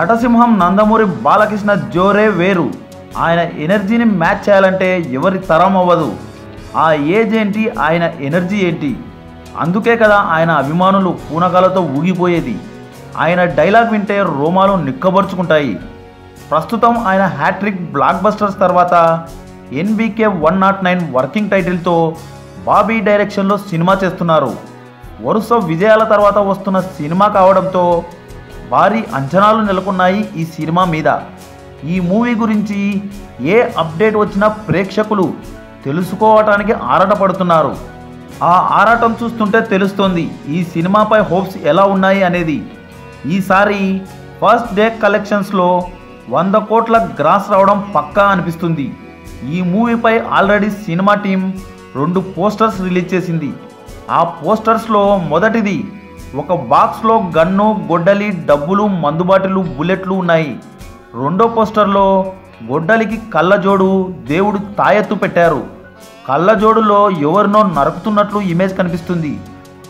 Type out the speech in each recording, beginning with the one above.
నటసింహం నందమూరి బాలకృష్ణ జోరే వేరు. ఆయన ఎనర్జీని మ్యాచ్ చేయాలంటే ఎవరి తరం అవ్వదు. ఆ ఏజ్ ఏంటి ఆయన ఎనర్జీ ఏంటి? అందుకే కదా ఆయన అభిమానులు పూనకాలతో ఊగిపోయేది. ఆయన డైలాగ్ వింటే రోమాలు నిక్కబరుచుకుంటాయి. ప్రస్తుతం ఆయన హ్యాట్రిక్ బ్లాక్ బస్టర్స్ తర్వాత NBK one not nine working టైటిల్తో బాబీ డైరెక్షన్లో సినిమా చేస్తున్నారు. వరుస విజయాల తర్వాత వస్తున్న సినిమా కావడంతో భారీ అంచనాలు నెలకొన్నాయి ఈ సినిమా మీద. ఈ మూవీ గురించి ఏ అప్డేట్ వచ్చినా ప్రేక్షకులు తెలుసుకోవటానికి ఆరాటపడుతున్నారు. ఆ ఆరాటం చూస్తుంటే తెలుస్తోంది ఈ సినిమాపై హోప్స్ ఎలా ఉన్నాయి అనేది. ఈసారి ఫస్ట్ డే కలెక్షన్స్లో వంద కోట్ల గ్రాస్ రావడం పక్కా అనిపిస్తుంది. ఈ మూవీపై ఆల్రెడీ సినిమా టీం రెండు పోస్టర్స్ రిలీజ్ చేసింది. ఆ పోస్టర్స్లో మొదటిది ఒక బాక్స్లో గన్ను గొడ్డలి డబ్బులు మందుబాటిలు బుల్లెట్లు ఉన్నాయి. రెండో పోస్టర్లో గొడ్డలికి కళ్ళజోడు దేవుడు తాయెత్తు పెట్టారు. కళ్ళజోడులో ఎవరినో నరుకుతున్నట్లు ఇమేజ్ కనిపిస్తుంది.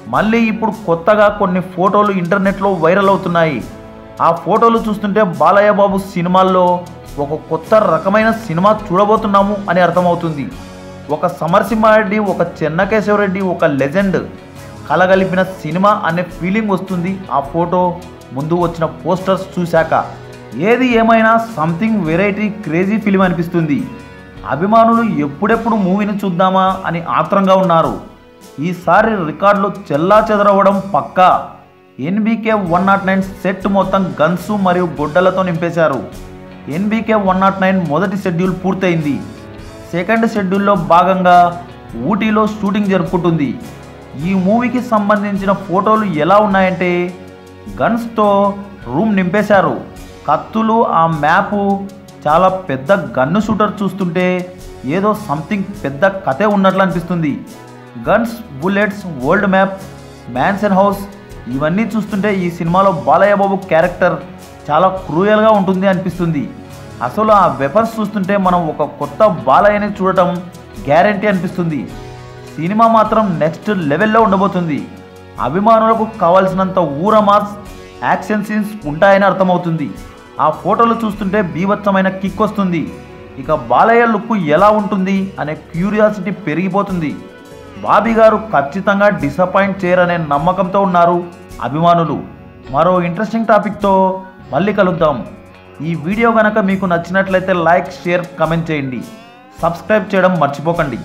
మళ్ళీ ఇప్పుడు కొత్తగా కొన్ని ఫోటోలు ఇంటర్నెట్లో వైరల్ అవుతున్నాయి. ఆ ఫోటోలు చూస్తుంటే బాలయ్య బాబు సినిమాల్లో ఒక కొత్త రకమైన సినిమా చూడబోతున్నాము అని అర్థమవుతుంది. ఒక సమరసింహారెడ్డి ఒక చెన్నకేశవరెడ్డి ఒక లెజెండ్ కలగలిపిన సినిమా అనే ఫీలింగ్ వస్తుంది. ఆ ఫోటో ముందు వచ్చిన పోస్టర్స్ చూశాక ఏది ఏమైనా సంథింగ్ వెరైటీ క్రేజీ ఫిలిం అనిపిస్తుంది. అభిమానులు ఎప్పుడెప్పుడు మూవీని చూద్దామా అని ఆత్రంగా ఉన్నారు. ఈసారి రికార్డులు చెల్లా చెదరవడం పక్కా. NBK one not nine set మొత్తం గన్స్ మరియు గొడ్డలతో నింపేశారు. ఎన్బీకే వన్ నాట్ నైన్ మొదటి షెడ్యూల్ పూర్తయింది. సెకండ్ షెడ్యూల్లో భాగంగా ఊటీలో షూటింగ్ జరుపుకుంటుంది. ఈ మూవీకి సంబంధించిన ఫోటోలు ఎలా ఉన్నాయంటే గన్స్తో రూమ్ నింపేశారు. కత్తులు ఆ మ్యాపు చాలా పెద్ద గన్ను షూటర్ చూస్తుంటే ఏదో సంథింగ్ పెద్ద కథే ఉన్నట్లు అనిపిస్తుంది. Guns bullets world map mansion house ఇవన్నీ చూస్తుంటే ఈ సినిమాలో బాలయ్య బాబు క్యారెక్టర్ చాలా క్రూయల్గా ఉంటుంది అనిపిస్తుంది. అసలు ఆ వెపన్స్ చూస్తుంటే మనం ఒక కొత్త బాలయ్యని చూడటం గ్యారంటీ అనిపిస్తుంది. సినిమా మాత్రం నెక్స్ట్ లెవెల్లో ఉండబోతుంది. అభిమానులకు కావాల్సినంత ఊర మాస్ యాక్షన్ సీన్స్ ఉంటాయని అర్థమవుతుంది. ఆ ఫోటోలు చూస్తుంటే బీభత్సమైన కిక్ వస్తుంది. ఇక బాలయ్య లుక్ ఎలా ఉంటుంది అనే క్యూరియాసిటీ పెరిగిపోతుంది. బాబీ గారు ఖచ్చితంగా డిసప్పాయింట్ చేయరనే నమ్మకంతో ఉన్నారు అభిమానులు. మరో ఇంట్రెస్టింగ్ టాపిక్తో మళ్ళీ కలుద్దాం. ఈ వీడియో కనుక మీకు నచ్చినట్లయితే లైక్ షేర్ కమెంట్ చేయండి. సబ్స్క్రైబ్ చేయడం మర్చిపోకండి.